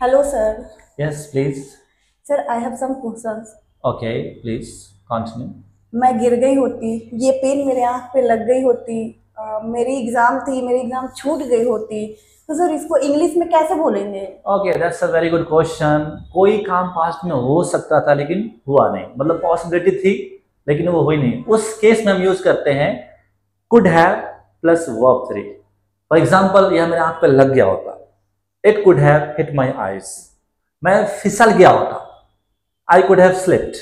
Hello, sir. Yes, please. Sir, I have some questions. Okay, please continue. मैं गिर गई होती ये पेन मेरे आँख पे लग गई होती अ, मेरी एग्ज़ाम थी मेरी एग्ज़ाम छूट गई होती तो सर इसको इंग्लिश में कैसे बोलेंगे okay that's a very good question कोई काम पास्ट में हो सकता था लेकिन हुआ नहीं मतलब पॉसिबिलिटी थी लेकिन वो हुई नहीं उस केस में हम यूज़ करते हैं could have plus verb three for example यह मेरे आँख पे लग गया होता it could have hit my eyes मैं फिसल गया होता। I could have slipped